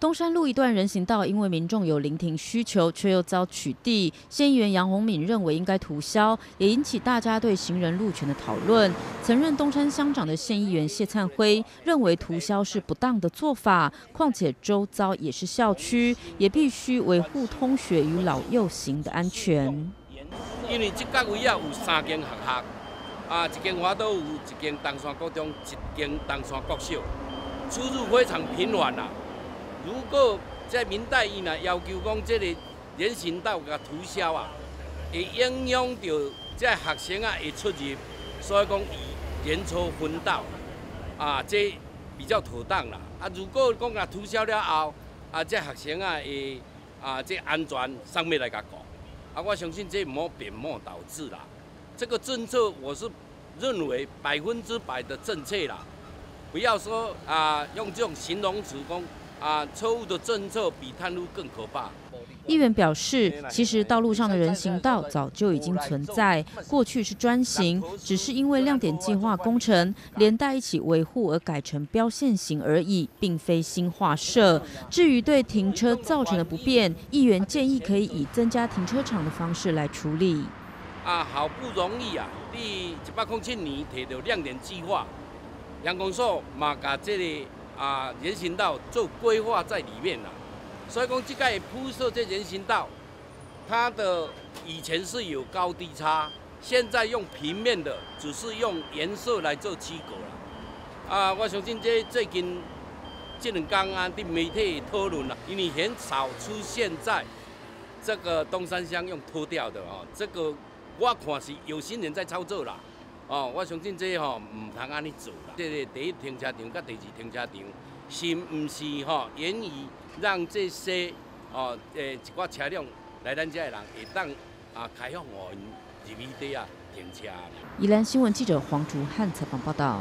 东山路一段人行道，因为民众有临停需求，却又遭取缔。县议员杨宏敏认为应该涂销，也引起大家对行人路权的讨论。曾任东山乡长的县议员谢灿辉认为涂销是不当的做法，况且周遭也是校区，也必须维护通学与老幼行的安全。因为这个位啊有三间学校，啊，一间华都有，一间东山国中，一间东山国小，出入非常频繁啊。如果在明代伊呢要求讲这个人行道甲涂销啊，会影响到这学生啊会出入，所以讲严错分道啊，这比较妥当啦。啊，如果讲甲涂销了后，啊，这学生啊会啊这安全上面来甲讲，啊，我相信这莫本末倒置啦。这个政策我是认为百分之百的正确啦，不要说啊用这种形容词讲。啊，错误的政策比贪污更可怕。议员表示，其实道路上的人行道早就已经存在，过去是专行，只是因为亮点计划工程连带一起维护而改成标线型而已，并非新划设。至于对停车造成的不便，议员建议可以以增加停车场的方式来处理。啊，好不容易啊，第一百空七年提到亮点计划，阳公所嘛甲这里。啊，人行道做规划在里面了，所以讲这个铺设这人行道，它的以前是有高低差，现在用平面的，只是用颜色来做区隔了。啊，我相信这最近这两天啊，的媒体讨论了，因为很少出现在这个东山乡用脱掉的哦，这个我看是有心人在操作啦。哦，我相信这吼唔通安尼做啦。这个第一停车场甲第二停车场，是唔是吼愿意让这些哦诶一挂车辆来咱这的人会当啊开放我入去底啊停车？宜兰新闻记者黄竹汉采访报道。